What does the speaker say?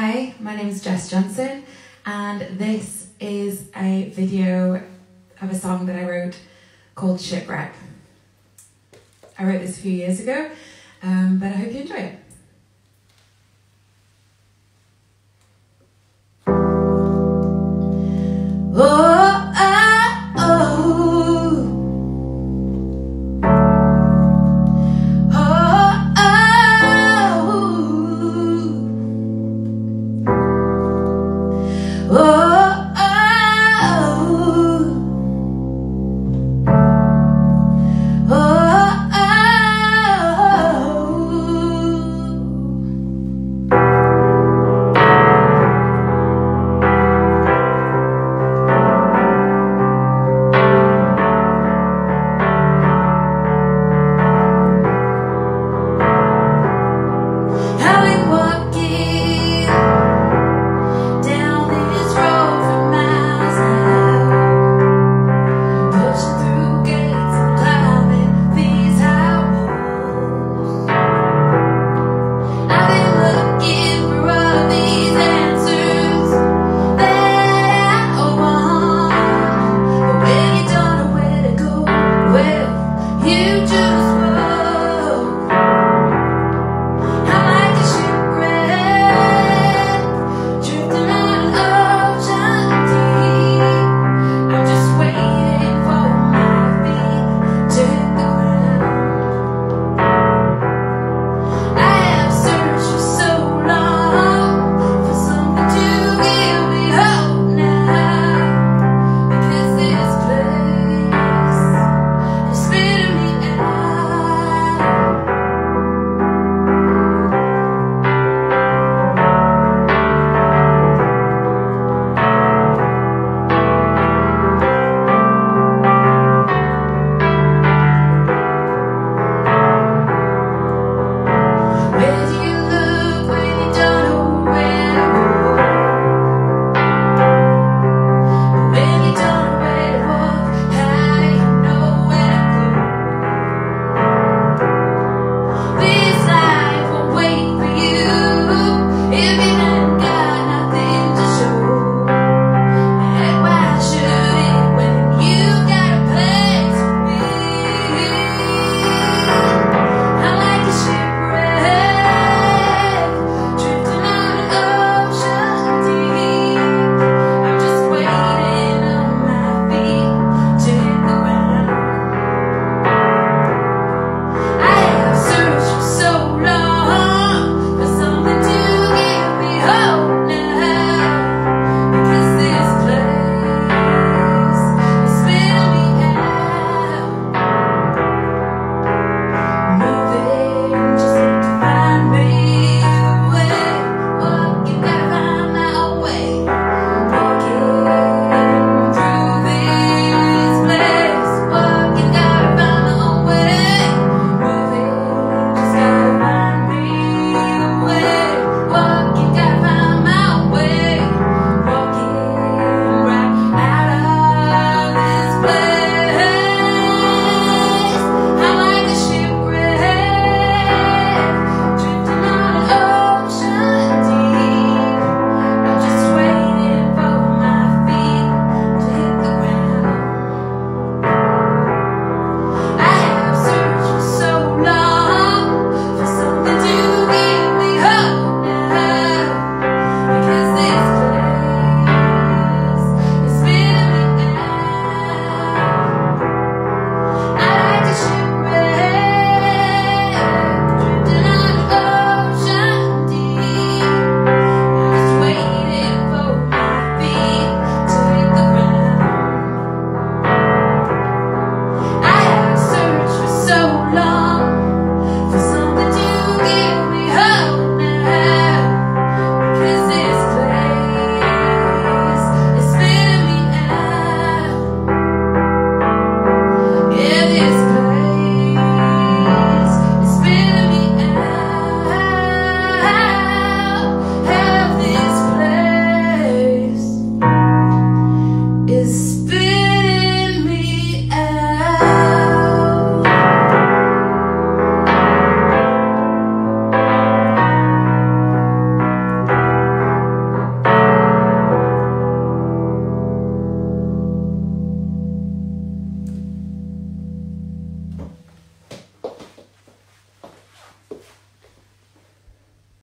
Hi, my name is Jess Johnson, and this is a video of a song that I wrote called Shipwreck. I wrote this a few years ago, um, but I hope you enjoy it.